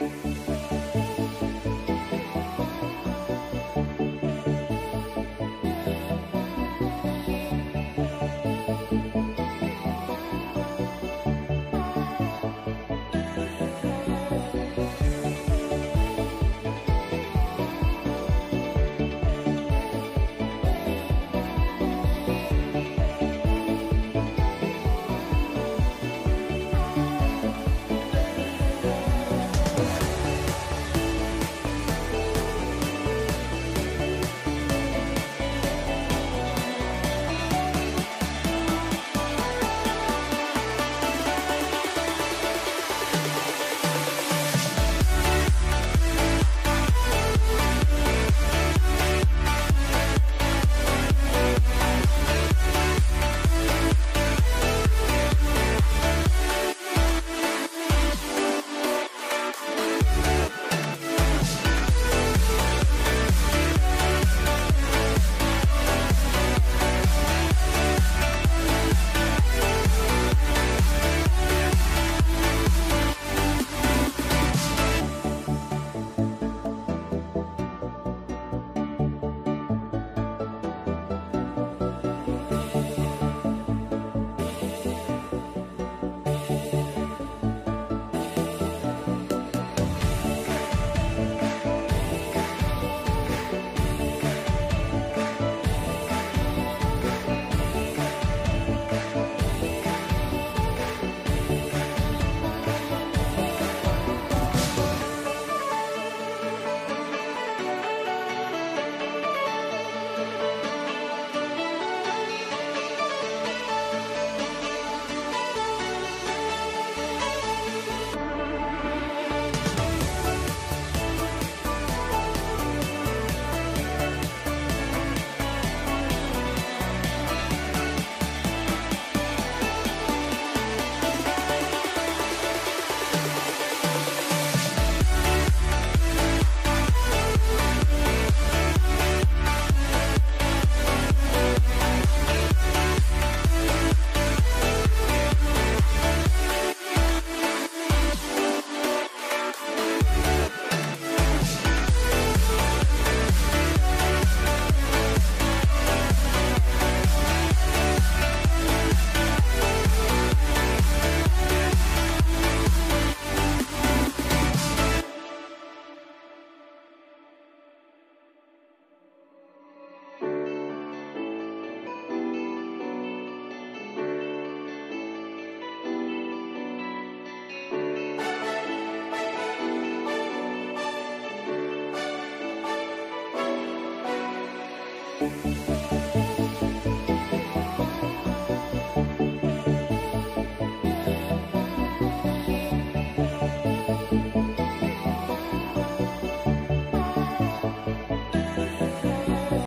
Bye. You